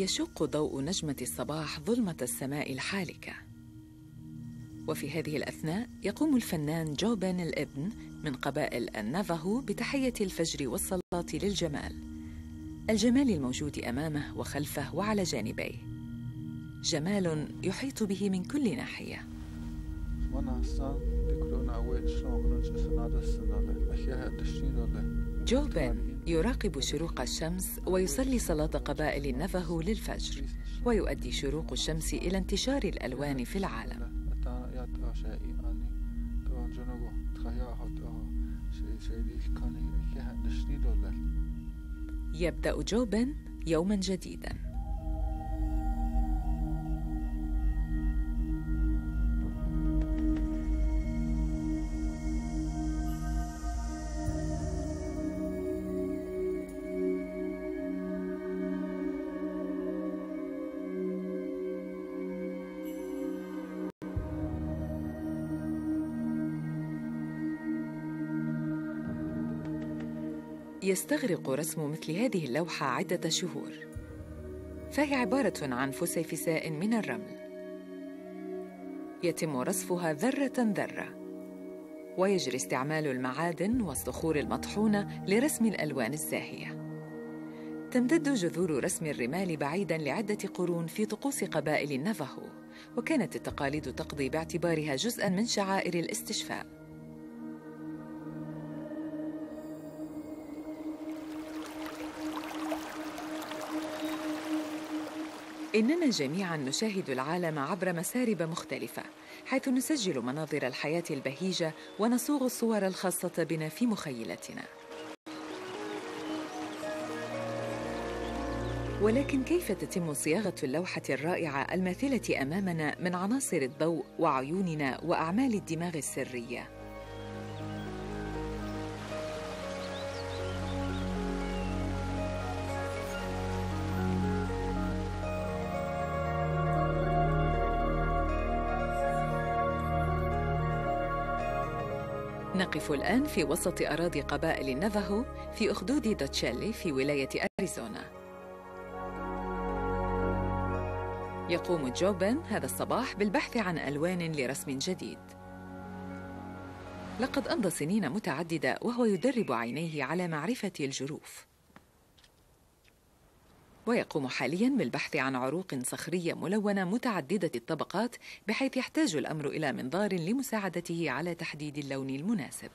يشق ضوء نجمة الصباح ظلمة السماء الحالكة. وفي هذه الأثناء يقوم الفنان جوبن الإبن من قبائل النافاهو بتحية الفجر والصلاة للجمال. الجمال الموجود أمامه وخلفه وعلى جانبيه. جمال يحيط به من كل ناحية. جوبن يراقب شروق الشمس ويصلي صلاة قبائل النفه للفجر ويؤدي شروق الشمس إلى انتشار الألوان في العالم. يبدأ جوبن يوما جديدا. يستغرق رسم مثل هذه اللوحة عدة شهور. فهي عبارة عن فسيفساء من الرمل. يتم رصفها ذرة ذرة. ويجري استعمال المعادن والصخور المطحونة لرسم الألوان الزاهية. تمتد جذور رسم الرمال بعيدا لعدة قرون في طقوس قبائل النافاهو وكانت التقاليد تقضي باعتبارها جزءا من شعائر الاستشفاء. إننا جميعا نشاهد العالم عبر مسارب مختلفة حيث نسجل مناظر الحياة البهيجة ونصوغ الصور الخاصة بنا في مخيلتنا ولكن كيف تتم صياغة اللوحة الرائعة الماثلة أمامنا من عناصر الضوء وعيوننا وأعمال الدماغ السرية؟ نقف الآن في وسط أراضي قبائل النافاهو في أخدود دوتشيلي في ولاية أريزونا. يقوم جوبن هذا الصباح بالبحث عن ألوان لرسم جديد. لقد أمضى سنين متعددة وهو يدرب عينيه على معرفة الجروف. ويقوم حاليا بالبحث عن عروق صخرية ملونة متعددة الطبقات بحيث يحتاج الأمر إلى منظار لمساعدته على تحديد اللون المناسب.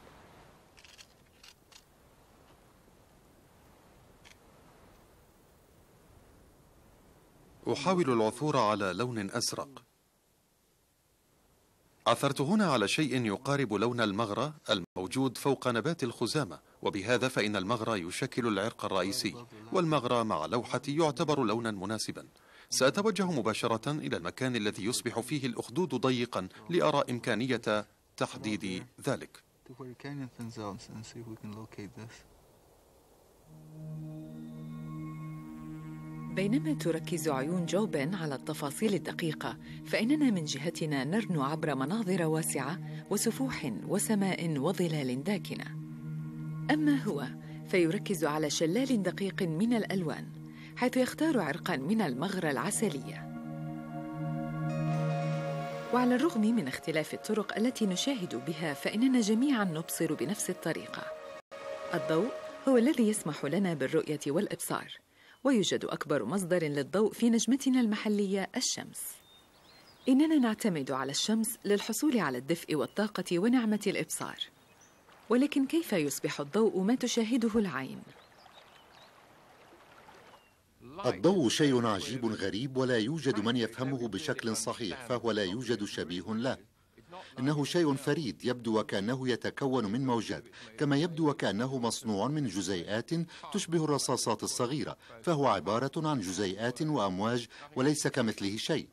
أحاول العثور على لون أزرق عثرت هنا على شيء يقارب لون المغرى الموجود فوق نبات الخزامة. وبهذا فإن المغرى يشكل العرق الرئيسي والمغرى مع لوحتي يعتبر لونا مناسبا. سأتوجه مباشرة إلى المكان الذي يصبح فيه الأخدود ضيقا لأرى إمكانية تحديد ذلك. بينما تركز عيون جوبن على التفاصيل الدقيقة فإننا من جهتنا نرنو عبر مناظر واسعة وسفوح وسماء وظلال داكنة. أما هو فيركز على شلال دقيق من الألوان حيث يختار عرقا من المغرى العسلية وعلى الرغم من اختلاف الطرق التي نشاهد بها فإننا جميعا نبصر بنفس الطريقة الضوء هو الذي يسمح لنا بالرؤية والإبصار ويوجد أكبر مصدر للضوء في نجمتنا المحلية الشمس. إننا نعتمد على الشمس للحصول على الدفء والطاقة ونعمة الإبصار. ولكن كيف يصبح الضوء ما تشاهده العين؟ الضوء شيء عجيب غريب ولا يوجد من يفهمه بشكل صحيح فهو لا يوجد شبيه له إنه شيء فريد يبدو وكأنه يتكون من موجات كما يبدو وكأنه مصنوع من جزيئات تشبه الرصاصات الصغيرة فهو عبارة عن جزيئات وأمواج وليس كمثله شيء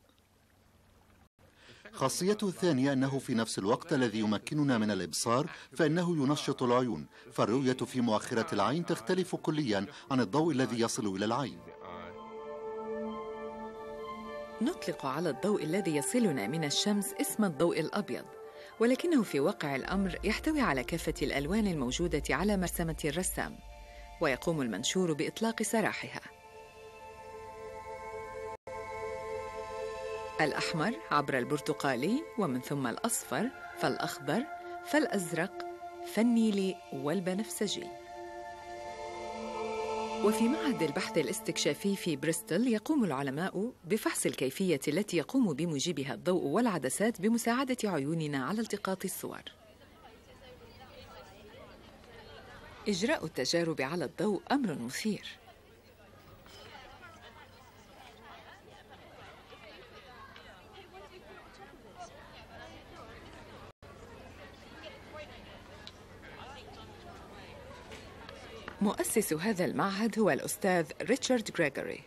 خاصيته الثانية أنه في نفس الوقت الذي يمكننا من الإبصار فإنه ينشط العيون. فالرؤية في مؤخرة العين تختلف كليا عن الضوء الذي يصل إلى العين. نطلق على الضوء الذي يصلنا من الشمس اسم الضوء الأبيض. ولكنه في واقع الأمر يحتوي على كافة الألوان الموجودة على مرسمة الرسام ويقوم المنشور بإطلاق سراحها. الأحمر عبر البرتقالي ومن ثم الأصفر فالأخضر فالأزرق فالنيلي والبنفسجي وفي معهد البحث الاستكشافي في بريستول يقوم العلماء بفحص الكيفية التي يقوم بموجبها الضوء والعدسات بمساعدة عيوننا على التقاط الصور. إجراء التجارب على الضوء أمر مثير. مؤسس هذا المعهد هو الأستاذ ريتشارد غريغوري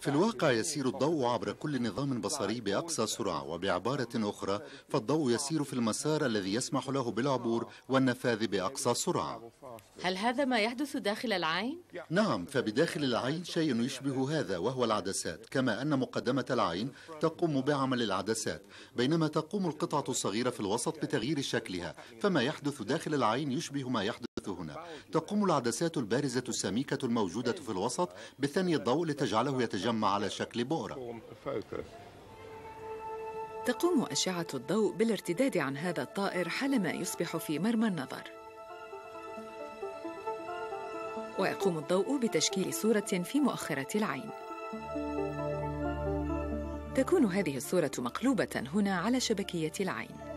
في الواقع يسير الضوء عبر كل نظام بصري بأقصى سرعة وبعبارة أخرى فالضوء يسير في المسار الذي يسمح له بالعبور والنفاذ بأقصى سرعة هل هذا ما يحدث داخل العين؟ نعم فبداخل العين شيء يشبه هذا وهو العدسات كما أن مقدمة العين تقوم بعمل العدسات بينما تقوم القطعة الصغيرة في الوسط بتغيير شكلها فما يحدث داخل العين يشبه ما يحدث هنا. تقوم العدسات البارزة السميكة الموجودة في الوسط بثني الضوء لتجعله يتجمع على شكل بؤرة. تقوم أشعة الضوء بالارتداد عن هذا الطائر حالما يصبح في مرمى النظر. ويقوم الضوء بتشكيل صورة في مؤخرة العين. تكون هذه الصورة مقلوبة هنا على شبكية العين.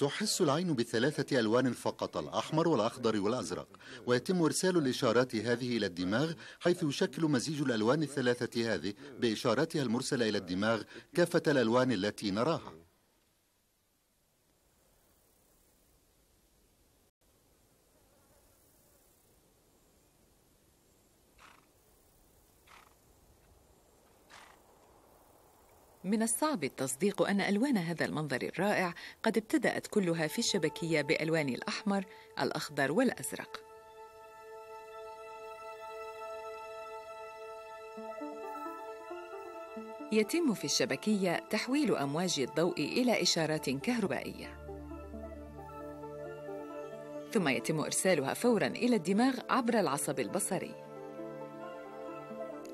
تحس العين بثلاثة ألوان فقط الأحمر والأخضر والأزرق ويتم إرسال الإشارات هذه إلى الدماغ حيث يشكل مزيج الألوان الثلاثة هذه بإشاراتها المرسلة إلى الدماغ كافة الألوان التي نراها. من الصعب التصديق أن ألوان هذا المنظر الرائع قد ابتدأت كلها في الشبكية بألوان الأحمر، الأخضر والأزرق. يتم في الشبكية تحويل أمواج الضوء إلى إشارات كهربائية. ثم يتم إرسالها فوراً إلى الدماغ عبر العصب البصري.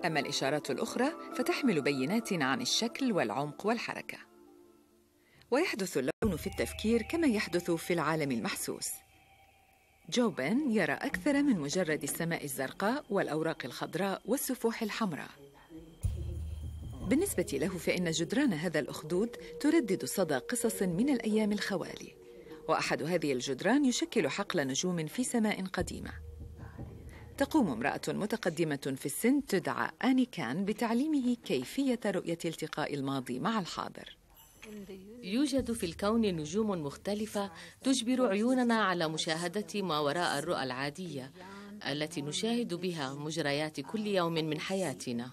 أما الإشارات الأخرى فتحمل بينات عن الشكل والعمق والحركة. ويحدث اللون في التفكير كما يحدث في العالم المحسوس. جوبن يرى أكثر من مجرد السماء الزرقاء والأوراق الخضراء والسفوح الحمراء. بالنسبة له فإن جدران هذا الأخدود تردد صدى قصص من الأيام الخوالي. وأحد هذه الجدران يشكل حقل نجوم في سماء قديمة. تقوم امرأة متقدمة في السن تدعى آني كان بتعليمه كيفية رؤية التقاء الماضي مع الحاضر. يوجد في الكون نجوم مختلفة تجبر عيوننا على مشاهدة ما وراء الرؤى العادية التي نشاهد بها مجريات كل يوم من حياتنا.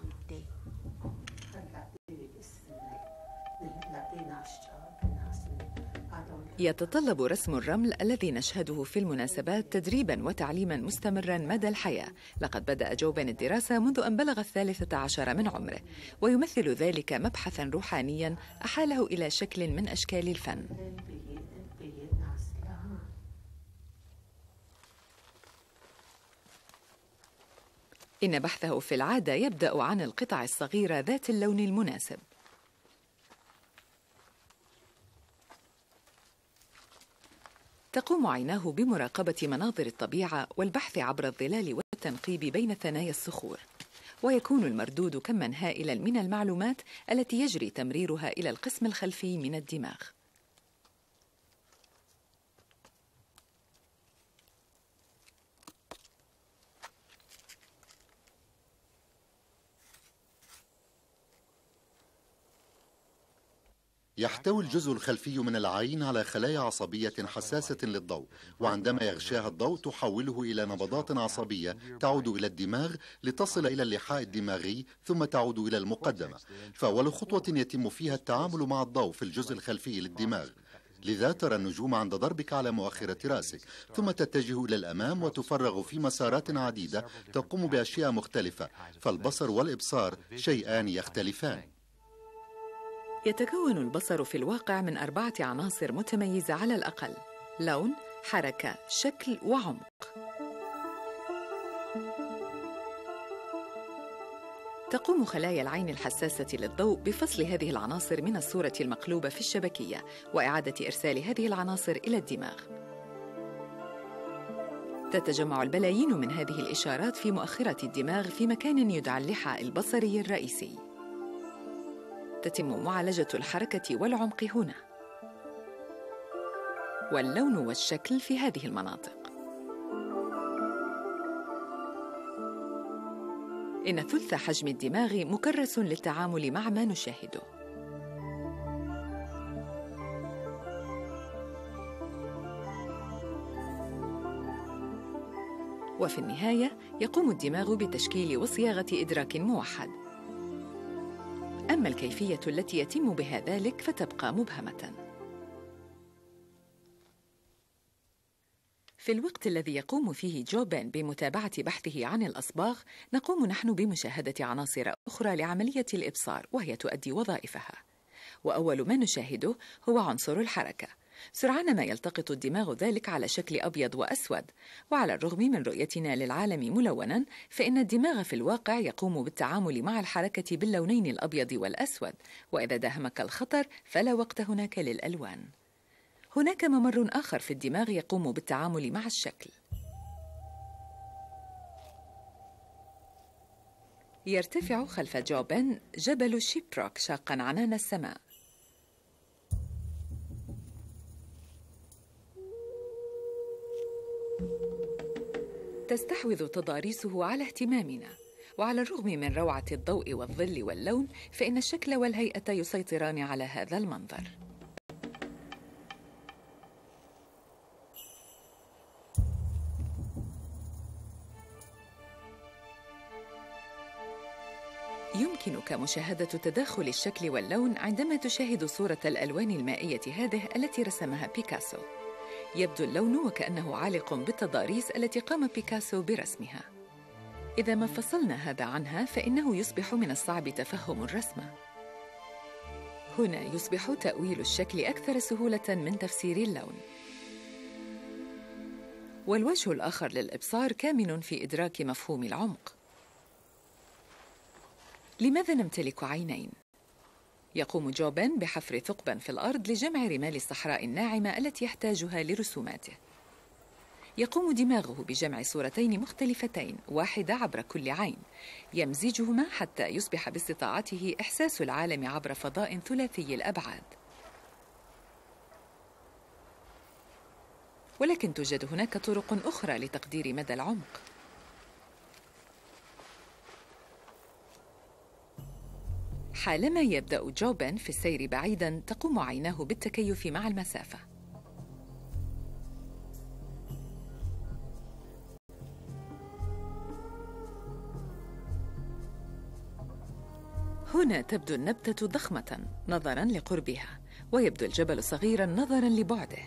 يتطلب رسم الرمل الذي نشهده في المناسبات تدريبا وتعليما مستمرا مدى الحياة. لقد بدأ جوبن الدراسة منذ أن بلغ الثالثة عشر من عمره ويمثل ذلك مبحثا روحانيا أحاله إلى شكل من أشكال الفن. إن بحثه في العادة يبدأ عن القطع الصغيرة ذات اللون المناسب. تقوم عيناه بمراقبة مناظر الطبيعة والبحث عبر الظلال والتنقيب بين ثنايا الصخور. ويكون المردود كما هائلا من المعلومات التي يجري تمريرها إلى القسم الخلفي من الدماغ. يحتوي الجزء الخلفي من العين على خلايا عصبية حساسة للضوء وعندما يغشاها الضوء تحوله إلى نبضات عصبية تعود إلى الدماغ لتصل إلى اللحاء الدماغي ثم تعود إلى المقدمة. فأول خطوة يتم فيها التعامل مع الضوء في الجزء الخلفي للدماغ. لذا ترى النجوم عند ضربك على مؤخرة رأسك ثم تتجه إلى الأمام وتفرغ في مسارات عديدة تقوم بأشياء مختلفة فالبصر والإبصار شيئان يختلفان. يتكون البصر في الواقع من أربعة عناصر متميزة على الأقل لون، حركة، شكل وعمق تقوم خلايا العين الحساسة للضوء بفصل هذه العناصر من الصورة المقلوبة في الشبكية وإعادة إرسال هذه العناصر إلى الدماغ. تتجمع البلايين من هذه الإشارات في مؤخرة الدماغ في مكان يدعى اللحى البصري الرئيسي. تتم معالجة الحركة والعمق هنا. واللون والشكل في هذه المناطق. إن ثلث حجم الدماغ مكرس للتعامل مع ما نشاهده. وفي النهاية يقوم الدماغ بتشكيل وصياغة إدراك موحد. أما الكيفية التي يتم بها ذلك فتبقى مبهمة. في الوقت الذي يقوم فيه جوبن بمتابعة بحثه عن الأصباغ، نقوم نحن بمشاهدة عناصر أخرى لعملية الإبصار وهي تؤدي وظائفها. وأول ما نشاهده هو عنصر الحركة. سرعان ما يلتقط الدماغ ذلك على شكل أبيض وأسود، وعلى الرغم من رؤيتنا للعالم ملوناً، فإن الدماغ في الواقع يقوم بالتعامل مع الحركة باللونين الأبيض والأسود، وإذا داهمك الخطر فلا وقت هناك للألوان. هناك ممر آخر في الدماغ يقوم بالتعامل مع الشكل. يرتفع خلف جوبن جبل شيبروك شاقا عنان السماء. تستحوذ تضاريسه على اهتمامنا وعلى الرغم من روعة الضوء والظل واللون فإن الشكل والهيئة يسيطران على هذا المنظر يمكنك مشاهدة تداخل الشكل واللون عندما تشاهد صورة الألوان المائية هذه التي رسمها بيكاسو. يبدو اللون وكأنه عالق بالتضاريس التي قام بيكاسو برسمها. إذا ما فصلنا هذا عنها فإنه يصبح من الصعب تفهم الرسم. هنا يصبح تأويل الشكل أكثر سهولة من تفسير اللون. والوجه الآخر للإبصار كامن في إدراك مفهوم العمق. لماذا نمتلك عينين؟ يقوم جوبن بحفر ثقبا في الأرض لجمع رمال الصحراء الناعمة التي يحتاجها لرسوماته. يقوم دماغه بجمع صورتين مختلفتين واحدة عبر كل عين. يمزجهما حتى يصبح باستطاعته إحساس العالم عبر فضاء ثلاثي الأبعاد. ولكن توجد هناك طرق أخرى لتقدير مدى العمق. حالما يبدأ جوبن في السير بعيدا تقوم عيناه بالتكيف مع المسافة. هنا تبدو النبتة ضخمة نظرا لقربها ويبدو الجبل صغيرا نظرا لبعده.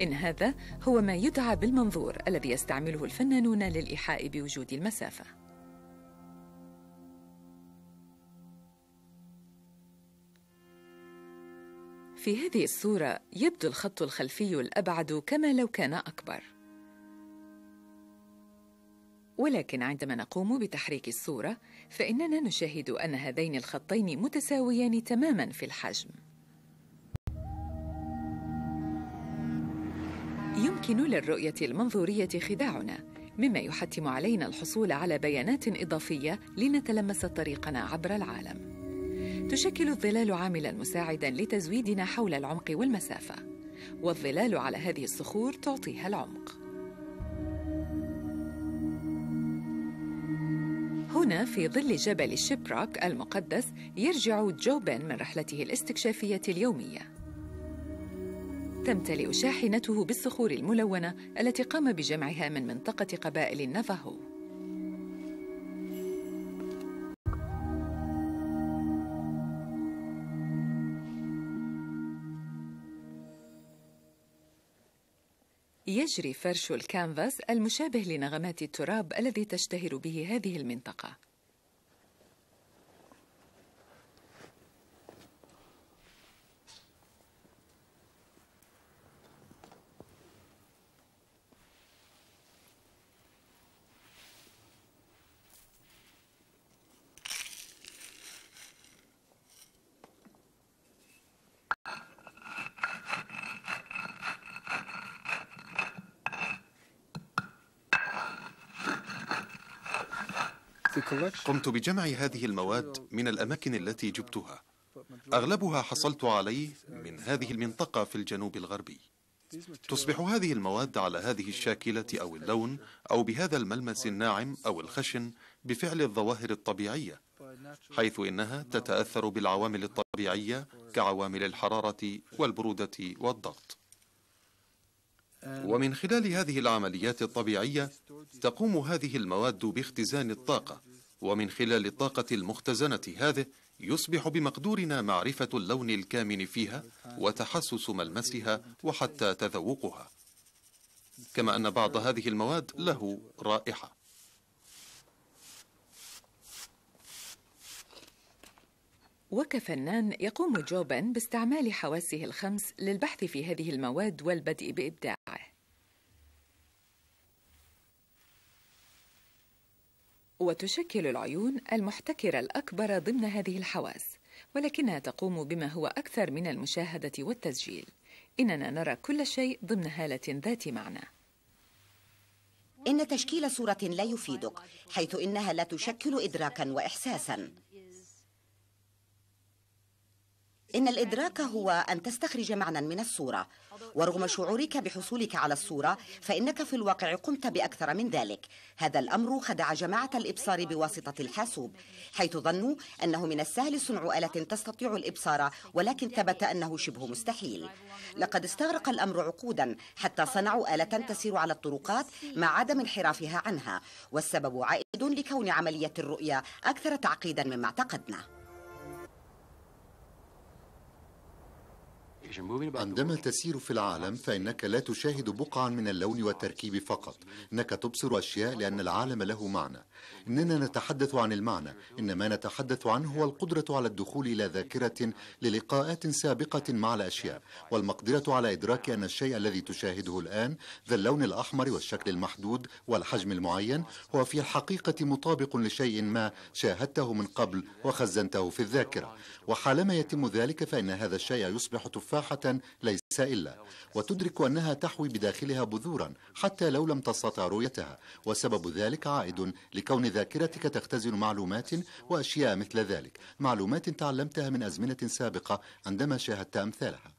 إن هذا هو ما يدعى بالمنظور الذي يستعمله الفنانون للإيحاء بوجود المسافة. في هذه الصورة يبدو الخط الخلفي الأبعد كما لو كان أكبر. ولكن عندما نقوم بتحريك الصورة فإننا نشاهد أن هذين الخطين متساويان تماما في الحجم. يمكن للرؤية المنظورية خداعنا مما يحتم علينا الحصول على بيانات إضافية لنتلمس طريقنا عبر العالم. تشكل الظلال عاملا مساعدا لتزويدنا حول العمق والمسافة. والظلال على هذه الصخور تعطيها العمق. هنا في ظل جبل الشبراك المقدس يرجع جوبن من رحلته الاستكشافية اليومية. تمتلئ شاحنته بالصخور الملونة التي قام بجمعها من منطقة قبائل النافاهو. يجري فرش الكانفاس المشابه لنغمات التراب الذي تشتهر به هذه المنطقة. قمت بجمع هذه المواد من الأماكن التي جبتها. أغلبها حصلت عليه من هذه المنطقة في الجنوب الغربي. تصبح هذه المواد على هذه الشاكلة أو اللون أو بهذا الملمس الناعم أو الخشن بفعل الظواهر الطبيعية حيث إنها تتأثر بالعوامل الطبيعية كعوامل الحرارة والبرودة والضغط. ومن خلال هذه العمليات الطبيعية تقوم هذه المواد باختزان الطاقة ومن خلال الطاقة المختزنة هذه يصبح بمقدورنا معرفة اللون الكامن فيها وتحسس ملمسها وحتى تذوقها. كما أن بعض هذه المواد له رائحة. وكفنان يقوم جوبا باستعمال حواسه الخمس للبحث في هذه المواد والبدء بإبداعه. وتشكل العيون المحتكرة الأكبر ضمن هذه الحواس ولكنها تقوم بما هو أكثر من المشاهدة والتسجيل. إننا نرى كل شيء ضمن هالة ذات معنى. إن تشكيل صورة لا يفيدك حيث إنها لا تشكل إدراكا وإحساسا. إن الإدراك هو أن تستخرج معنى من الصورة. ورغم شعورك بحصولك على الصورة فإنك في الواقع قمت بأكثر من ذلك. هذا الأمر خدع جماعة الإبصار بواسطة الحاسوب حيث ظنوا أنه من السهل صنع آلة تستطيع الإبصار ولكن ثبت أنه شبه مستحيل. لقد استغرق الأمر عقودا حتى صنعوا آلة تسير على الطرقات مع عدم انحرافها عنها. والسبب عائد لكون عملية الرؤية أكثر تعقيدا مما اعتقدنا. عندما تسير في العالم فإنك لا تشاهد بقعا من اللون والتركيب فقط. إنك تبصر أشياء لأن العالم له معنى. إننا نتحدث عن المعنى. إن ما نتحدث عنه هو القدرة على الدخول إلى ذاكرة للقاءات سابقة مع الأشياء. والمقدرة على إدراك أن الشيء الذي تشاهده الآن ذا اللون الأحمر والشكل المحدود والحجم المعين هو في الحقيقة مطابق لشيء ما شاهدته من قبل وخزنته في الذاكرة. وحالما يتم ذلك فإن هذا الشيء يصبح تفاحة ليس إلا وتدرك أنها تحوي بداخلها بذورا حتى لو لم تستطع رؤيتها وسبب ذلك عائد لكون ذاكرتك تختزن معلومات وأشياء مثل ذلك معلومات تعلمتها من أزمنة سابقة عندما شاهدت أمثالها.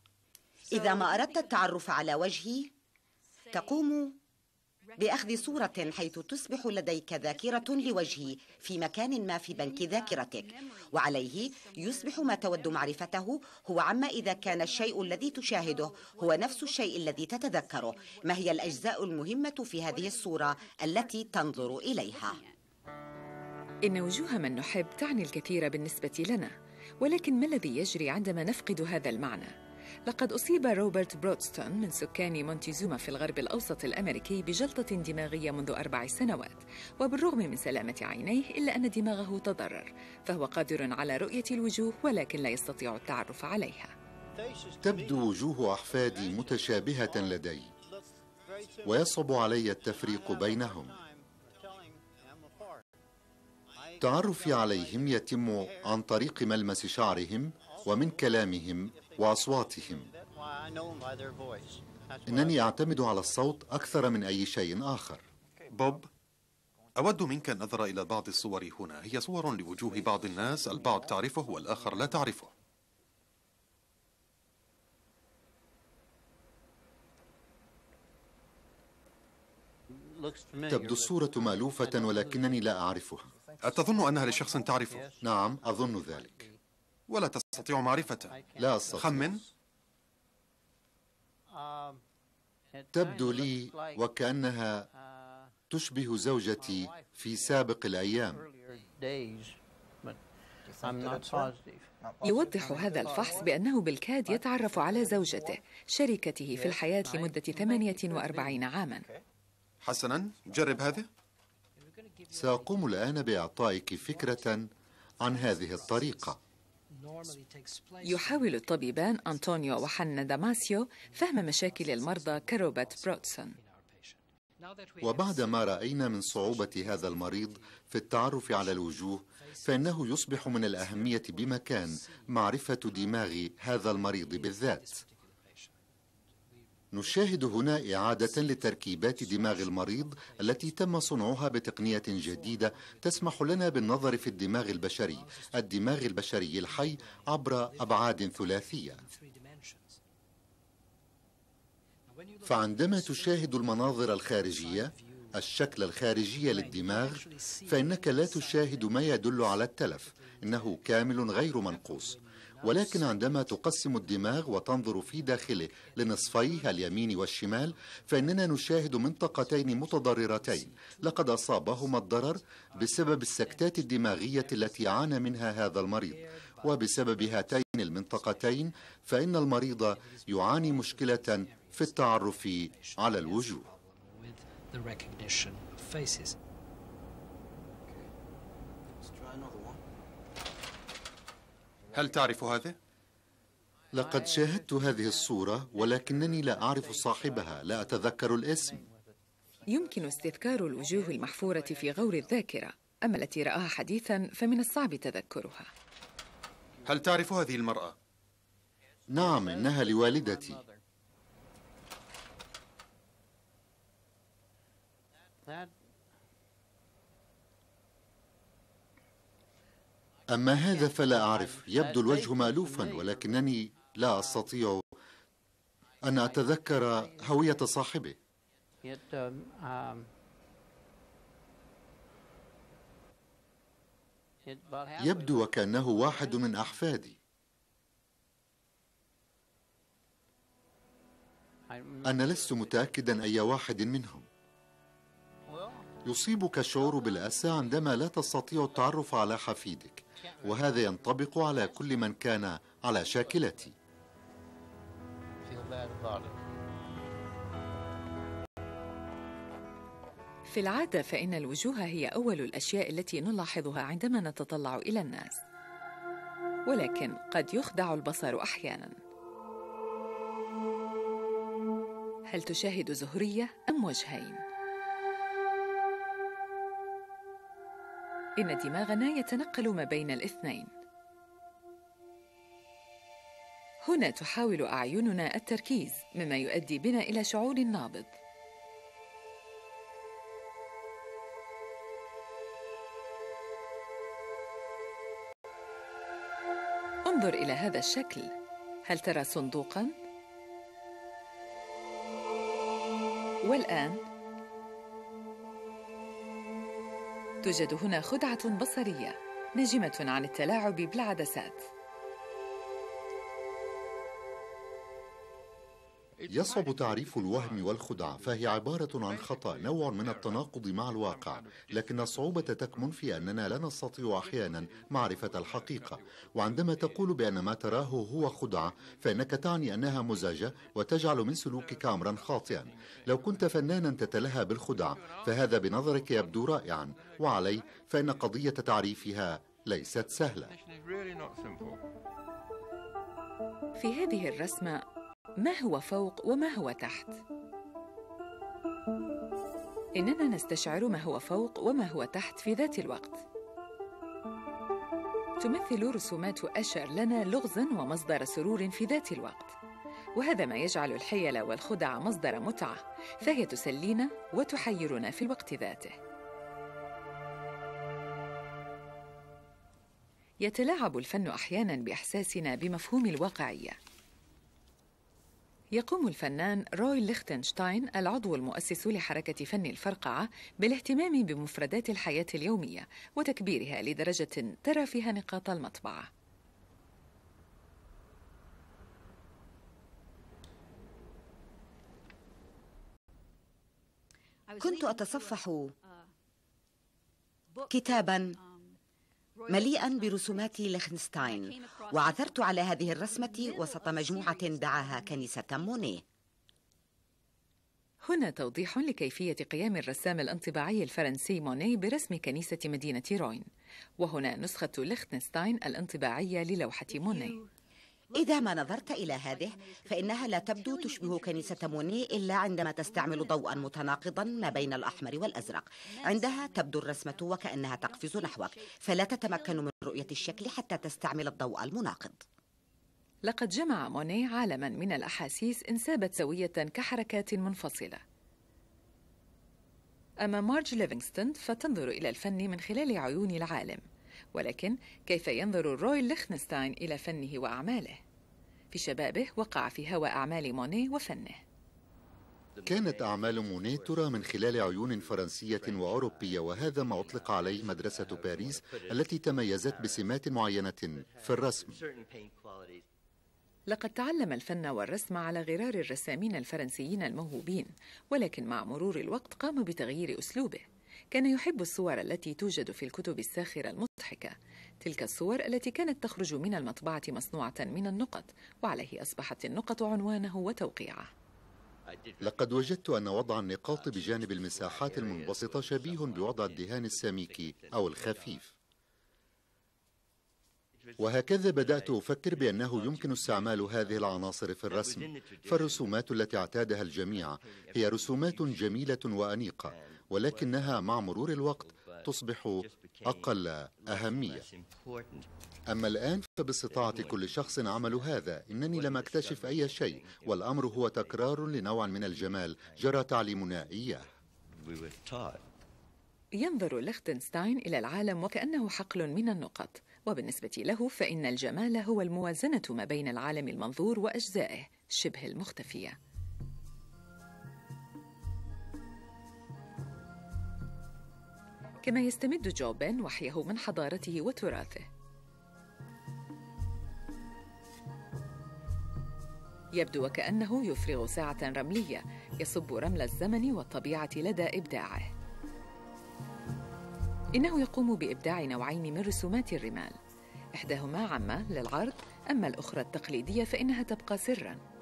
إذا ما أردت التعرف على وجهي تقوم بأخذ صورة حيث تصبح لديك ذاكرة لوجهي في مكان ما في بنك ذاكرتك. وعليه يصبح ما تود معرفته هو عما إذا كان الشيء الذي تشاهده هو نفس الشيء الذي تتذكره. ما هي الأجزاء المهمة في هذه الصورة التي تنظر إليها؟ إن وجوه من نحب تعني الكثير بالنسبة لنا ولكن ما الذي يجري عندما نفقد هذا المعنى؟ لقد أصيب روبرت برودستون من سكان مونتيزوما في الغرب الأوسط الأمريكي بجلطة دماغية منذ أربع سنوات وبالرغم من سلامة عينيه إلا أن دماغه تضرر فهو قادر على رؤية الوجوه ولكن لا يستطيع التعرف عليها. تبدو وجوه أحفادي متشابهة لدي ويصعب علي التفريق بينهم. تعرفي عليهم يتم عن طريق ملمس شعرهم ومن كلامهم واصواتهم. إنني أعتمد على الصوت أكثر من أي شيء آخر. بوب أود منك النظر إلى بعض الصور هنا. هي صور لوجوه بعض الناس. البعض تعرفه والآخر لا تعرفه. تبدو الصورة مألوفة ولكنني لا أعرفها. أتظن أنها لشخص تعرفه؟ نعم أظن ذلك. ولا تستطيع معرفته. لا أستطيع. خمن. تبدو لي وكأنها تشبه زوجتي في سابق الأيام. يوضح هذا الفحص بأنه بالكاد يتعرف على زوجته شركته في الحياة لمدة 48 عاما. حسنا جرب هذه. سأقوم الآن بإعطائك فكرة عن هذه الطريقة. يحاول الطبيبان أنطونيو وحنا داماسيو فهم مشاكل المرضى كروبرت بروتسون وبعد ما رأينا من صعوبة هذا المريض في التعرف على الوجوه فإنه يصبح من الأهمية بمكان معرفة دماغ هذا المريض بالذات. نشاهد هنا إعادة لتركيبات دماغ المريض التي تم صنعها بتقنية جديدة تسمح لنا بالنظر في الدماغ البشري الدماغ البشري الحي عبر أبعاد ثلاثية. فعندما تشاهد المناظر الخارجية الشكل الخارجي للدماغ فإنك لا تشاهد ما يدل على التلف إنه كامل غير منقوص. ولكن عندما تقسم الدماغ وتنظر في داخله لنصفيه اليمين والشمال فإننا نشاهد منطقتين متضررتين. لقد أصابهما الضرر بسبب السكتات الدماغية التي عانى منها هذا المريض. وبسبب هاتين المنطقتين فإن المريض يعاني مشكلة في التعرف على الوجوه. هل تعرف هذا؟ لقد شاهدت هذه الصورة ولكنني لا أعرف صاحبها لا أتذكر الاسم يمكن استذكار الوجوه المحفورة في غور الذاكرة أما التي رآها حديثا فمن الصعب تذكرها هل تعرف هذه المرأة؟ نعم إنها لوالدتي أما هذا فلا أعرف. يبدو الوجه مألوفا ولكنني لا أستطيع أن أتذكر هوية صاحبه. يبدو وكأنه واحد من أحفادي. أنا لست متأكدا أي واحد منهم. يصيبك الشعور بالأسى عندما لا تستطيع التعرف على حفيدك. وهذا ينطبق على كل من كان على شاكلتي. في العادة فإن الوجوه هي أول الأشياء التي نلاحظها عندما نتطلع إلى الناس. ولكن قد يخدع البصر أحيانا. هل تشاهد زهرية أم وجهين؟ إن دماغنا يتنقل ما بين الاثنين. هنا تحاول أعيننا التركيز مما يؤدي بنا إلى شعور نابض. انظر إلى هذا الشكل. هل ترى صندوقاً؟ والآن توجد هنا خدعة بصرية ناجمة عن التلاعب بالعدسات يصعب تعريف الوهم والخدعة فهي عبارة عن خطأ نوع من التناقض مع الواقع لكن الصعوبة تكمن في أننا لا نستطيع أحيانا معرفة الحقيقة. وعندما تقول بأن ما تراه هو خدعة فإنك تعني أنها مزعجة وتجعل من سلوكك أمرا خاطئا. لو كنت فنانا تتلهى بالخدع فهذا بنظرك يبدو رائعا. وعلي فإن قضية تعريفها ليست سهلة. في هذه الرسمة ما هو فوق وما هو تحت؟ إننا نستشعر ما هو فوق وما هو تحت في ذات الوقت. تمثل رسومات أشر لنا لغزا ومصدر سرور في ذات الوقت. وهذا ما يجعل الحيل والخدع مصدر متعة فهي تسلينا وتحيرنا في الوقت ذاته. يتلاعب الفن أحيانا بإحساسنا بمفهوم الواقعية. يقوم الفنان روي ليختنشتاين العضو المؤسس لحركة فن الفرقعة بالاهتمام بمفردات الحياة اليومية وتكبيرها لدرجة ترى فيها نقاط المطبعة. كنت أتصفح كتابا مليئا برسومات ليخنستاين. وعثرت على هذه الرسمة وسط مجموعة دعاها كنيسة مونيه هنا توضيح لكيفية قيام الرسام الانطباعي الفرنسي موني برسم كنيسة مدينة روين. وهنا نسخة ليختنستاين الانطباعية للوحة موني. إذا ما نظرت إلى هذه فإنها لا تبدو تشبه كنيسة موني إلا عندما تستعمل ضوءا متناقضا ما بين الأحمر والأزرق. عندها تبدو الرسمة وكأنها تقفز نحوك فلا تتمكن من رؤية الشكل حتى تستعمل الضوء المناقض. لقد جمع موني عالما من الأحاسيس انسابت سوية كحركات منفصلة. أما مارج ليفينغستون فتنظر إلى الفن من خلال عيون العالم. ولكن كيف ينظر روي ليخنستاين إلى فنه وأعماله؟ في شبابه وقع في هوى أعمال موني وفنه. كانت أعمال مونيه ترى من خلال عيون فرنسية وأوروبية وهذا ما أطلق عليه مدرسة باريس التي تميزت بسمات معينة في الرسم. لقد تعلم الفن والرسم على غرار الرسامين الفرنسيين الموهوبين ولكن مع مرور الوقت قام بتغيير أسلوبه. كان يحب الصور التي توجد في الكتب الساخرة المضحكة. تلك الصور التي كانت تخرج من المطبعة مصنوعة من النقط وعليه أصبحت النقط عنوانه وتوقيعه. لقد وجدت أن وضع النقاط بجانب المساحات المنبسطة شبيه بوضع الدهان السميك أو الخفيف. وهكذا بدأت أفكر بأنه يمكن استعمال هذه العناصر في الرسم. فالرسومات التي اعتادها الجميع هي رسومات جميلة وأنيقة. ولكنها مع مرور الوقت تصبح أقل أهمية. أما الآن فباستطاعة كل شخص عمل هذا. إنني لم أكتشف أي شيء والأمر هو تكرار لنوع من الجمال جرى تعليمنا إياه. ينظر ليختنستاين إلى العالم وكأنه حقل من النقط. وبالنسبة له فإن الجمال هو الموازنة ما بين العالم المنظور وأجزائه. شبه المختفية. كما يستمد جوبن وحيه من حضارته وتراثه. يبدو وكأنه يفرغ ساعة رملية يصب رمل الزمن والطبيعة لدى إبداعه. إنه يقوم بإبداع نوعين من رسومات الرمال. إحداهما عامة للعرض أما الأخرى التقليدية فإنها تبقى سراً.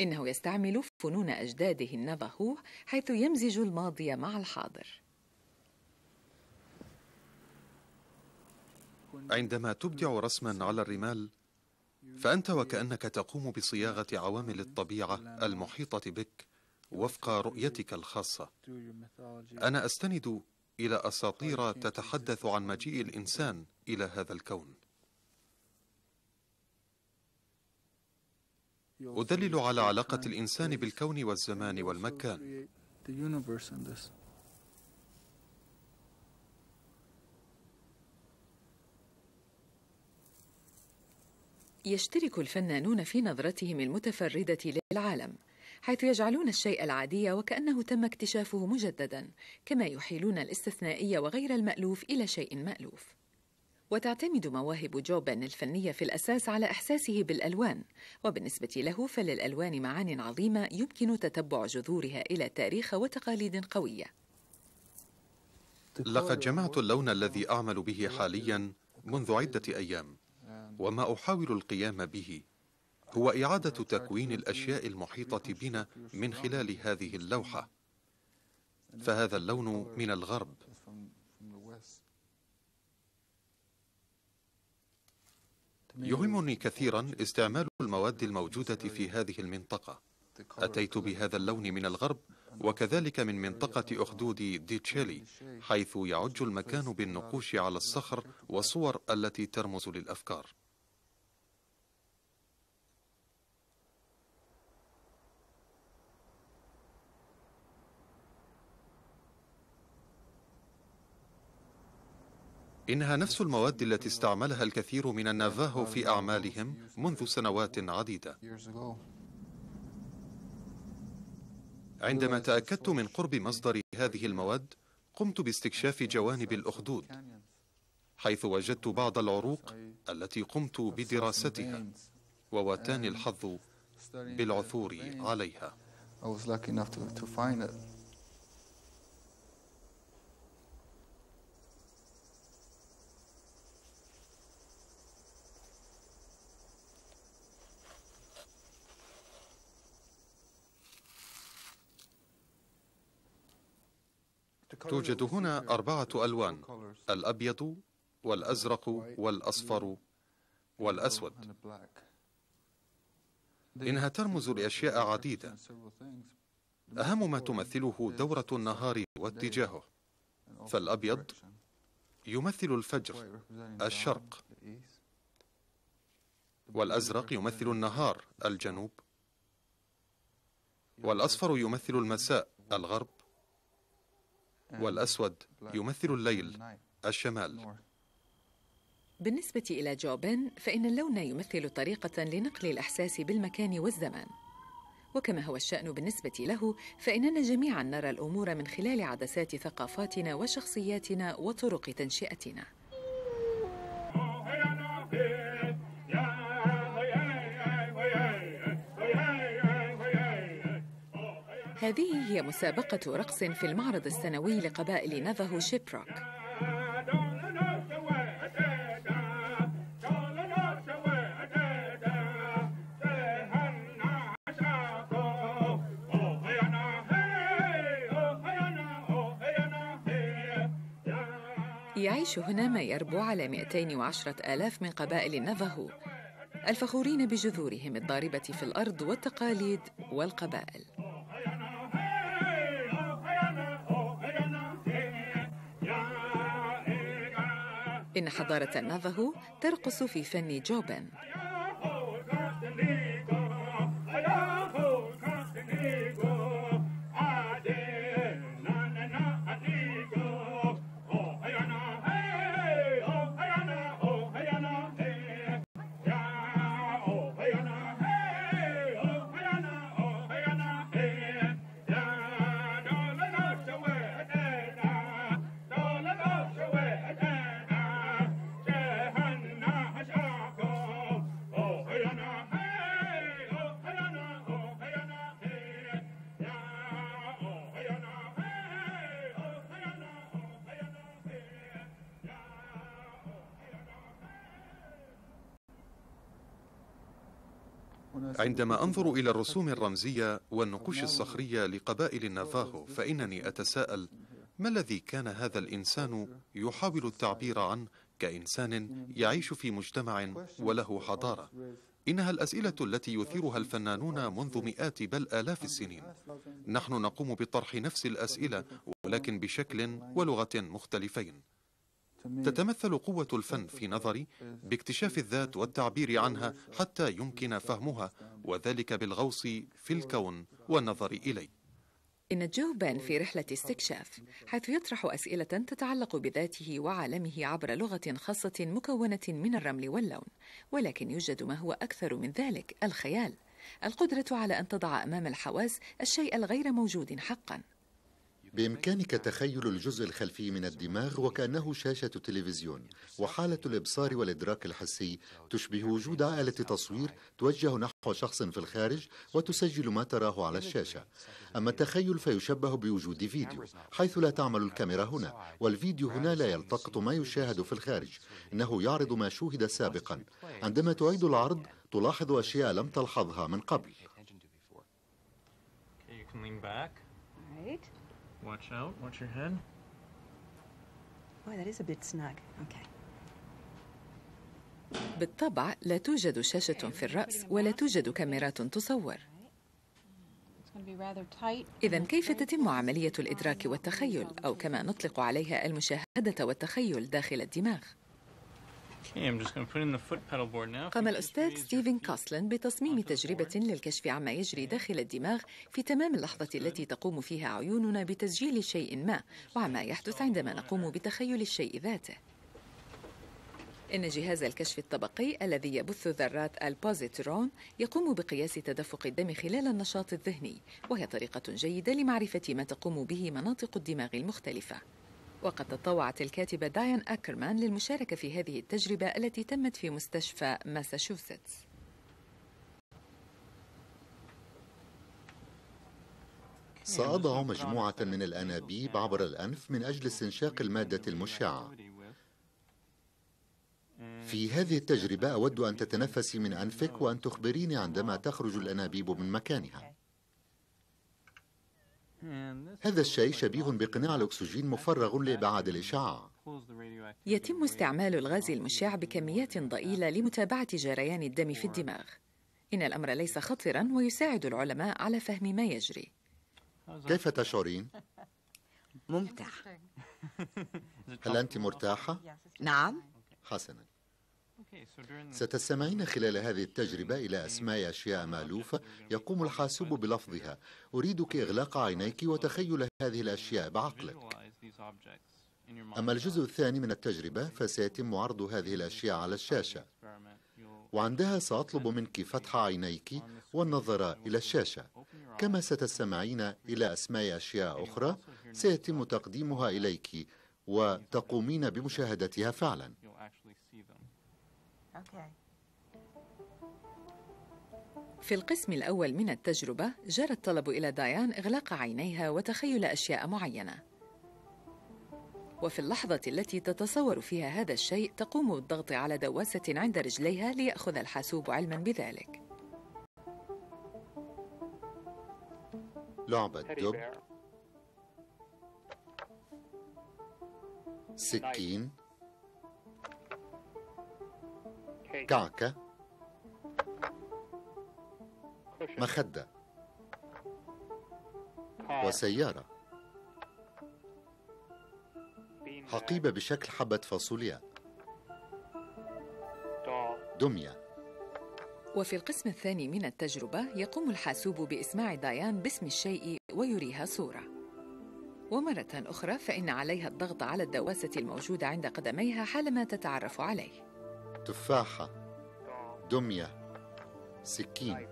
إنه يستعمل فنون أجداده النافاهو حيث يمزج الماضي مع الحاضر. عندما تبدع رسما على الرمال فأنت وكأنك تقوم بصياغة عوامل الطبيعة المحيطة بك وفق رؤيتك الخاصة. أنا أستند إلى أساطير تتحدث عن مجيء الإنسان إلى هذا الكون. أدلل على علاقة الإنسان بالكون والزمان والمكان. يشترك الفنانون في نظرتهم المتفردة للعالم حيث يجعلون الشيء العادي وكأنه تم اكتشافه مجددا كما يحيلون الاستثنائي وغير المألوف إلى شيء مألوف. وتعتمد مواهب جوبن الفنية في الأساس على إحساسه بالألوان وبالنسبة له فللألوان معان عظيمة يمكن تتبع جذورها إلى تاريخ وتقاليد قوية. لقد جمعت اللون الذي أعمل به حاليا منذ عدة أيام وما أحاول القيام به. هو إعادة تكوين الأشياء المحيطة بنا من خلال هذه اللوحة. فهذا اللون من الغرب. يهمني كثيرا استعمال المواد الموجودة في هذه المنطقة. أتيت بهذا اللون من الغرب وكذلك من منطقة أخدود ديتشيلي حيث يعج المكان بالنقوش على الصخر والصور التي ترمز للأفكار. إنها نفس المواد التي استعملها الكثير من النافاهو في أعمالهم منذ سنوات عديدة. عندما تأكدت من قرب مصدر هذه المواد قمت باستكشاف جوانب الأخدود حيث وجدت بعض العروق التي قمت بدراستها وواتاني الحظ بالعثور عليها. توجد هنا أربعة ألوان الأبيض والأزرق والأصفر والأسود. إنها ترمز لأشياء عديدة. أهم ما تمثله دورة النهار واتجاهه. فالأبيض يمثل الفجر الشرق. والأزرق يمثل النهار الجنوب. والأصفر يمثل المساء الغرب. والأسود يمثل الليل الشمال. بالنسبة إلى جوبن فإن اللون يمثل طريقة لنقل الإحساس بالمكان والزمان. وكما هو الشأن بالنسبة له فإننا جميعا نرى الأمور من خلال عدسات ثقافاتنا وشخصياتنا وطرق تنشئتنا. هذه هي مسابقة رقص في المعرض السنوي لقبائل نافاهو شيبروك. يعيش هنا ما يربو على 210 آلاف من قبائل النافاهو الفخورين بجذورهم الضاربة في الأرض والتقاليد والقبائل. إن حضارة النافاهو ترقص في فن جوبن. عندما أنظر إلى الرسوم الرمزية والنقوش الصخرية لقبائل النافاهو فإنني أتساءل ما الذي كان هذا الإنسان يحاول التعبير عنه كإنسان يعيش في مجتمع وله حضارة؟ إنها الأسئلة التي يثيرها الفنانون منذ مئات بل آلاف السنين. نحن نقوم بطرح نفس الأسئلة ولكن بشكل ولغة مختلفين. تتمثل قوة الفن في نظري باكتشاف الذات والتعبير عنها حتى يمكن فهمها وذلك بالغوص في الكون والنظر إليه. إن جو بان في رحلة استكشاف حيث يطرح أسئلة تتعلق بذاته وعالمه عبر لغة خاصة مكونة من الرمل واللون ولكن يوجد ما هو أكثر من ذلك الخيال. القدرة على أن تضع أمام الحواس الشيء الغير موجود حقاً. بإمكانك تخيل الجزء الخلفي من الدماغ وكأنه شاشة تلفزيون وحالة الإبصار والإدراك الحسي تشبه وجود آلة تصوير توجه نحو شخص في الخارج وتسجل ما تراه على الشاشة. أما التخيل فيشبه بوجود فيديو حيث لا تعمل الكاميرا هنا والفيديو هنا لا يلتقط ما يشاهد في الخارج. إنه يعرض ما شوهد سابقا. عندما تعيد العرض تلاحظ أشياء لم تلحظها من قبل. Watch out. Watch your head. Boy, that is a bit snug. Okay. بالطبع لا توجد شاشة في الرأس ولا توجد كاميرات تصور. إذا كيف تتم عملية الإدراك والتخيل أو كما نطلق عليها المشاهدة والتخيل داخل الدماغ؟ قام الأستاذ ستيفن كاسلن بتصميم تجربة للكشف عما يجري داخل الدماغ في تمام اللحظة التي تقوم فيها عيوننا بتسجيل شيء ما وعما يحدث عندما نقوم بتخيل الشيء ذاته. إن جهاز الكشف الطبقي الذي يبث ذرات البوزيترون يقوم بقياس تدفق الدم خلال النشاط الذهني وهي طريقة جيدة لمعرفة ما تقوم به مناطق الدماغ المختلفة. وقد تطوعت الكاتبة دايان أكرمان للمشاركة في هذه التجربة التي تمت في مستشفى ماساتشوستس سأضع مجموعة من الأنابيب عبر الأنف من أجل استنشاق المادة المشعة. في هذه التجربة أود أن تتنفسي من أنفك وأن تخبريني عندما تخرج الأنابيب من مكانها. هذا الشيء شبيه بقناع الأكسجين مفرغ لإبعاد الإشعاع. يتم استعمال الغاز المشع بكميات ضئيلة لمتابعة جريان الدم في الدماغ. إن الأمر ليس خطرا ويساعد العلماء على فهم ما يجري. كيف تشعرين؟ ممتع. هل أنت مرتاحة؟ نعم. حسنا. ستستمعين خلال هذه التجربة إلى أسماء أشياء مألوفة يقوم الحاسوب بلفظها. أريدك إغلاق عينيك وتخيل هذه الأشياء بعقلك. أما الجزء الثاني من التجربة فسيتم عرض هذه الأشياء على الشاشة. وعندها سأطلب منك فتح عينيك والنظر إلى الشاشة. كما ستستمعين إلى أسماء أشياء أخرى سيتم تقديمها إليك وتقومين بمشاهدتها فعلا. في القسم الأول من التجربة جرى الطلب إلى دايان إغلاق عينيها وتخيل أشياء معينة. وفي اللحظة التي تتصور فيها هذا الشيء تقوم بالضغط على دواسة عند رجليها ليأخذ الحاسوب علما بذلك. لعبة دب سكين كعكة. مخدة. وسيارة. حقيبة بشكل حبة فاصوليا. دمية. وفي القسم الثاني من التجربة يقوم الحاسوب بإسماع دايان باسم الشيء ويريها صورة. ومرة أخرى فإن عليها الضغط على الدواسة الموجودة عند قدميها حالما تتعرف عليه. تفاحة دمية سكين.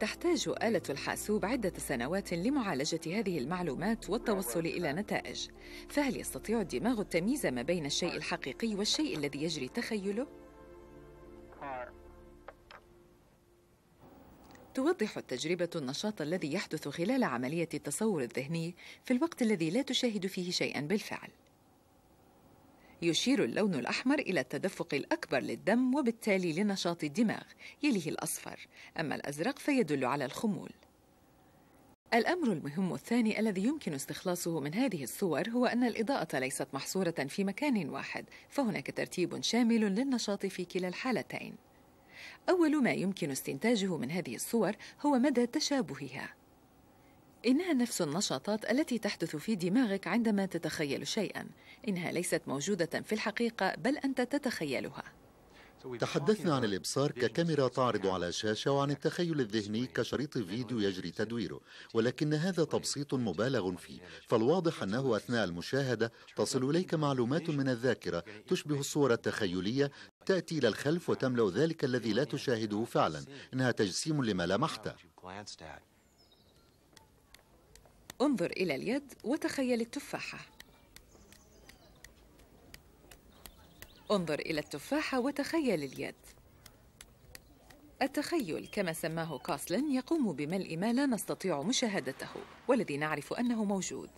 تحتاج آلة الحاسوب عدة سنوات لمعالجة هذه المعلومات والتوصل إلى نتائج. فهل يستطيع الدماغ التمييز ما بين الشيء الحقيقي والشيء الذي يجري تخيله؟ توضح التجربة النشاط الذي يحدث خلال عملية التصور الذهني في الوقت الذي لا تشاهد فيه شيئا بالفعل. يشير اللون الأحمر إلى التدفق الأكبر للدم وبالتالي لنشاط الدماغ يليه الأصفر. أما الأزرق فيدل على الخمول. الأمر المهم الثاني الذي يمكن استخلاصه من هذه الصور هو أن الإضاءة ليست محصورة في مكان واحد فهناك ترتيب شامل للنشاط في كلا الحالتين. أول ما يمكن استنتاجه من هذه الصور هو مدى تشابهها. إنها نفس النشاطات التي تحدث في دماغك عندما تتخيل شيئا. إنها ليست موجودة في الحقيقة بل أنت تتخيلها. تحدثنا عن الإبصار ككاميرا تعرض على شاشة وعن التخيل الذهني كشريط فيديو يجري تدويره ولكن هذا تبسيط مبالغ فيه. فالواضح أنه أثناء المشاهدة تصل إليك معلومات من الذاكرة تشبه الصور التخيلية تأتي إلى الخلف وتملأ ذلك الذي لا تشاهده فعلا. إنها تجسيم لما لمحته انظر إلى اليد وتخيل التفاحة. انظر إلى التفاحة وتخيل اليد. التخيل كما سماه كاسلن يقوم بملء ما لا نستطيع مشاهدته والذي نعرف أنه موجود.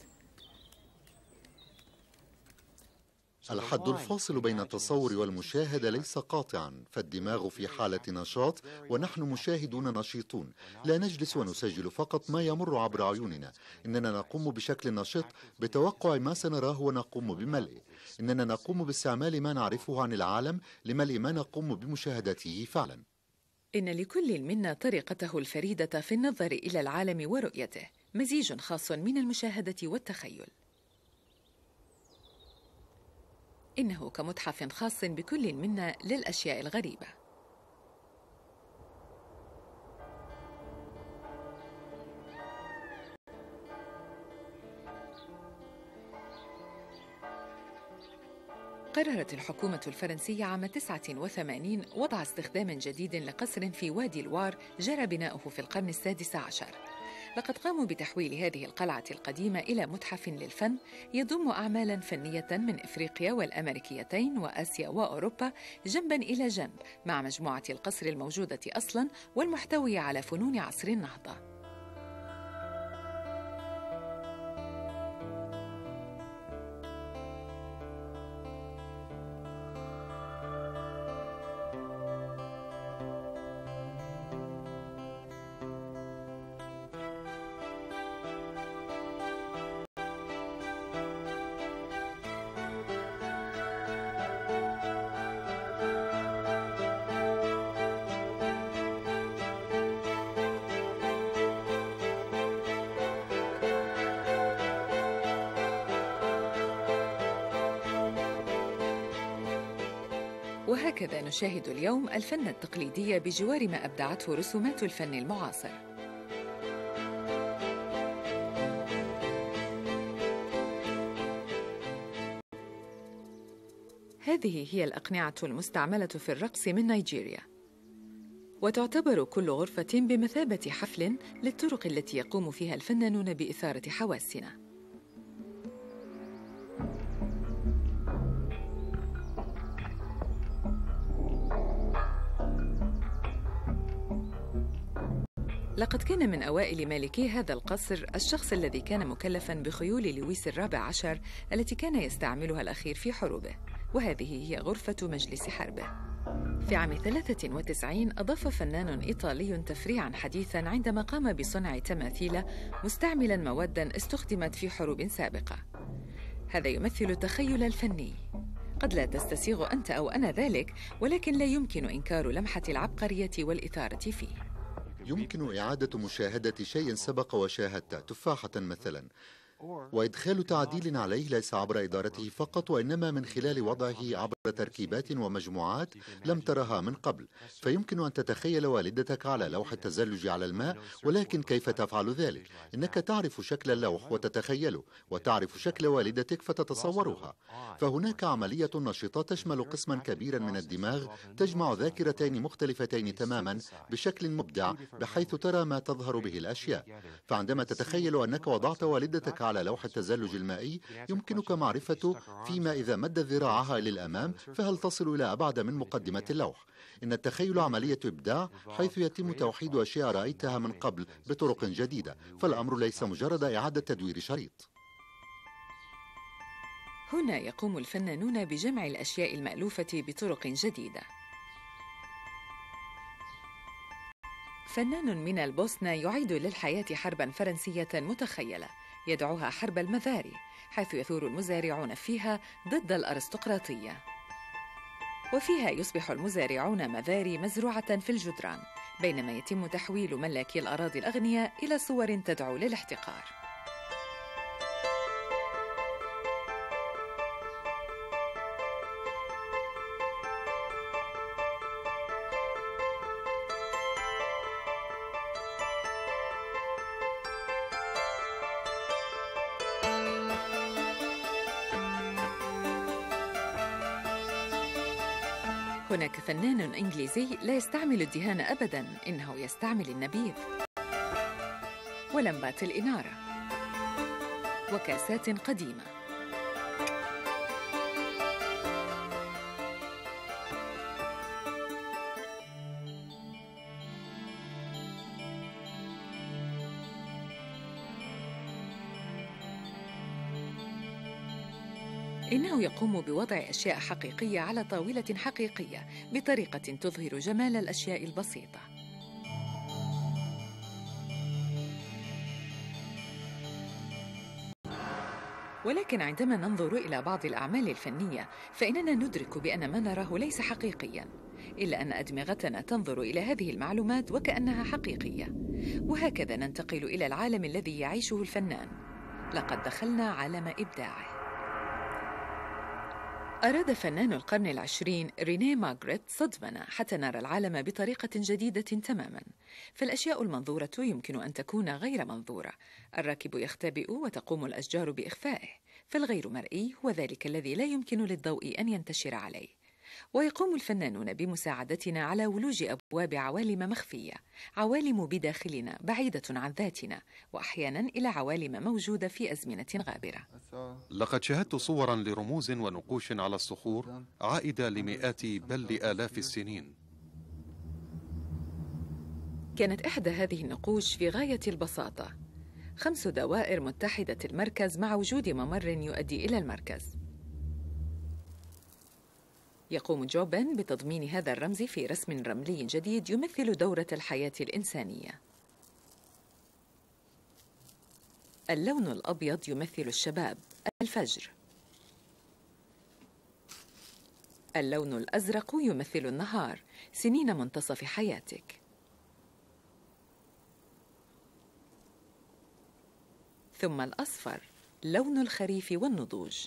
الحد الفاصل بين التصور والمشاهدة ليس قاطعا فالدماغ في حالة نشاط ونحن مشاهدون نشيطون. لا نجلس ونسجل فقط ما يمر عبر عيوننا. إننا نقوم بشكل نشط بتوقع ما سنراه ونقوم بملئه. إننا نقوم باستعمال ما نعرفه عن العالم لملء ما نقوم بمشاهدته فعلا. إن لكل منا طريقته الفريدة في النظر إلى العالم ورؤيته. مزيج خاص من المشاهدة والتخيل. إنه كمتحف خاص بكل منا للأشياء الغريبة. قررت الحكومة الفرنسية عام 89 وضع استخدام جديد لقصر في وادي الوار جرى بناؤه في القرن السادس عشر. لقد قاموا بتحويل هذه القلعة القديمة إلى متحف للفن يضم أعمالا فنية من إفريقيا والأمريكيتين وآسيا وأوروبا جنبا إلى جنب مع مجموعة القصر الموجودة أصلا والمحتوية على فنون عصر النهضة. وهكذا نشاهد اليوم الفن التقليدي بجوار ما أبدعته رسومات الفن المعاصر. هذه هي الأقنعة المستعملة في الرقص من نيجيريا. وتعتبر كل غرفة بمثابة حفل للطرق التي يقوم فيها الفنانون بإثارة حواسنا. لقد كان من أوائل مالكي هذا القصر الشخص الذي كان مكلفا بخيول لويس الرابع عشر التي كان يستعملها الأخير في حروبه وهذه هي غرفة مجلس حربه. في عام 93 أضاف فنان إيطالي تفريعا حديثا عندما قام بصنع تماثيل مستعملا مواد استخدمت في حروب سابقة. هذا يمثل التخيل الفني. قد لا تستسيغ أنت أو أنا ذلك ولكن لا يمكن إنكار لمحة العبقرية والإثارة فيه. يمكن إعادة مشاهدة شيء سبق وشاهدته تفاحة مثلا. وإدخال تعديل عليه ليس عبر إدارته فقط وإنما من خلال وضعه عبر تركيبات ومجموعات لم ترها من قبل. فيمكن أن تتخيل والدتك على لوح التزلج على الماء ولكن كيف تفعل ذلك؟ إنك تعرف شكل اللوح وتتخيله وتعرف شكل والدتك فتتصورها فهناك عملية نشطة تشمل قسما كبيرا من الدماغ تجمع ذاكرتين مختلفتين تماما بشكل مبدع بحيث ترى ما تظهر به الأشياء. فعندما تتخيل أنك وضعت والدتك على لوح التزلج المائي يمكنك معرفة فيما إذا مدت ذراعها للأمام فهل تصل إلى أبعد من مقدمة اللوح؟ إن التخيل عملية إبداع حيث يتم توحيد أشياء رأيتها من قبل بطرق جديدة فالأمر ليس مجرد إعادة تدوير شريط. هنا يقوم الفنانون بجمع الأشياء المألوفة بطرق جديدة. فنان من البوسنة يعيد للحياة حربا فرنسية متخيلة. يدعوها حرب المذاري حيث يثور المزارعون فيها ضد الأرستقراطية. وفيها يصبح المزارعون مذاري مزروعة في الجدران بينما يتم تحويل ملاكي الأراضي الأغنياء إلى صور تدعو للاحتقار. هناك فنان إنجليزي لا يستعمل الدهان أبداً إنه يستعمل النبيذ. ولمبات الإنارة. وكاسات قديمة. إنه يقوم بوضع أشياء حقيقية على طاولة حقيقية بطريقة تظهر جمال الأشياء البسيطة. ولكن عندما ننظر إلى بعض الأعمال الفنية فإننا ندرك بأن ما نراه ليس حقيقياً، إلا أن أدمغتنا تنظر إلى هذه المعلومات وكأنها حقيقية. وهكذا ننتقل إلى العالم الذي يعيشه الفنان. لقد دخلنا عالم إبداعه. أراد فنان القرن العشرين رينيه ماغريت صدمنا حتى نرى العالم بطريقة جديدة تماما. فالأشياء المنظورة يمكن أن تكون غير منظورة. الراكب يختبئ وتقوم الأشجار بإخفائه فالغير مرئي هو ذلك الذي لا يمكن للضوء أن ينتشر عليه. ويقوم الفنانون بمساعدتنا على ولوج أبواب عوالم مخفية عوالم بداخلنا بعيدة عن ذاتنا وأحيانا إلى عوالم موجودة في أزمنة غابرة. لقد شاهدت صورا لرموز ونقوش على الصخور عائدة لمئات بل لالاف السنين. كانت إحدى هذه النقوش في غاية البساطة. خمس دوائر متحدة المركز مع وجود ممر يؤدي إلى المركز. يقوم جوبن بتضمين هذا الرمز في رسم رملي جديد يمثل دورة الحياة الإنسانية. اللون الأبيض يمثل الشباب، الفجر. اللون الأزرق يمثل النهار، سنين منتصف حياتك. ثم الأصفر، لون الخريف والنضوج.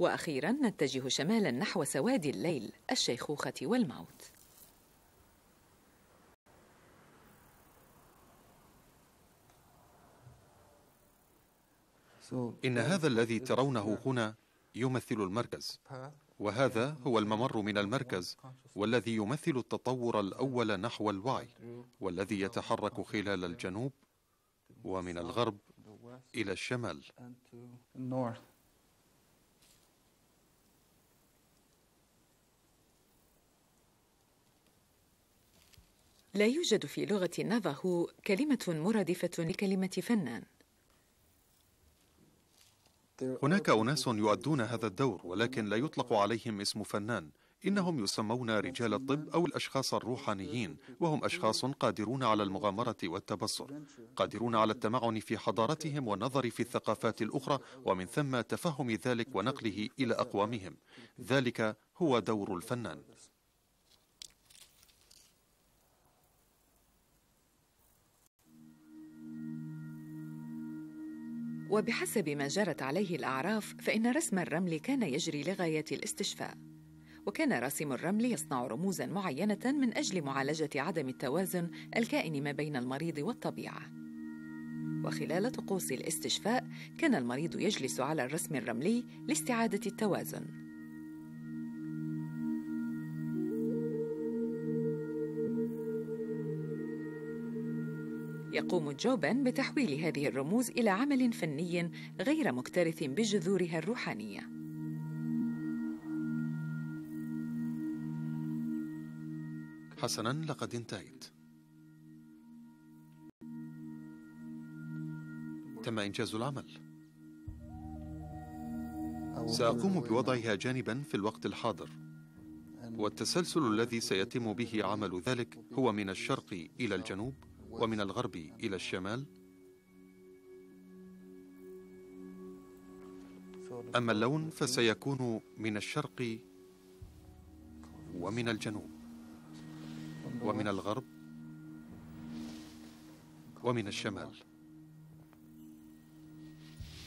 وأخيرا نتجه شمالا نحو سواد الليل الشيخوخة والموت. إن هذا الذي ترونه هنا يمثل المركز وهذا هو الممر من المركز والذي يمثل التطور الأول نحو الوعي والذي يتحرك خلال الجنوب ومن الغرب إلى الشمال. لا يوجد في لغة نافاهو كلمة مرادفة لكلمة فنان. هناك أناس يؤدون هذا الدور ولكن لا يطلق عليهم اسم فنان. إنهم يسمون رجال الطب أو الأشخاص الروحانيين وهم أشخاص قادرون على المغامرة والتبصر. قادرون على التمعن في حضارتهم والنظر في الثقافات الأخرى ومن ثم تفهم ذلك ونقله إلى أقوامهم. ذلك هو دور الفنان. وبحسب ما جرت عليه الأعراف فإن رسم الرمل كان يجري لغاية الاستشفاء. وكان راسم الرمل يصنع رموزا معينة من أجل معالجة عدم التوازن الكائن ما بين المريض والطبيعة. وخلال طقوس الاستشفاء كان المريض يجلس على الرسم الرملي لاستعادة التوازن. يقوم جوبن بتحويل هذه الرموز إلى عمل فني غير مكترث بجذورها الروحانية. حسنا لقد انتهيت. تم إنجاز العمل. سأقوم بوضعها جانبا في الوقت الحاضر. والتسلسل الذي سيتم به عمل ذلك هو من الشرق إلى الجنوب ومن الغرب إلى الشمال. أما اللون فسيكون من الشرق ومن الجنوب ومن الغرب ومن الشمال.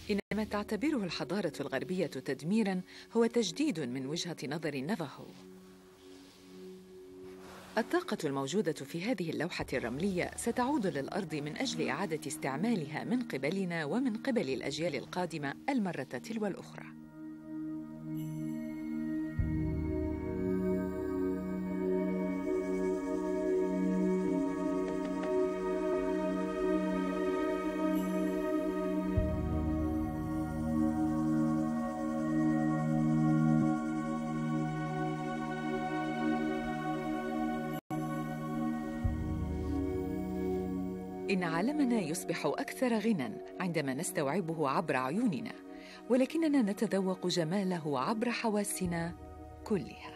إنما تعتبره الحضارة الغربية تدميرا هو تجديد من وجهة نظر نافاهو الطاقة الموجودة في هذه اللوحة الرملية ستعود للأرض من أجل إعادة استعمالها من قبلنا ومن قبل الأجيال القادمة المرة تلو الأخرى. عالمنا يصبح أكثر غنى عندما نستوعبه عبر عيوننا ولكننا نتذوق جماله عبر حواسنا كلها.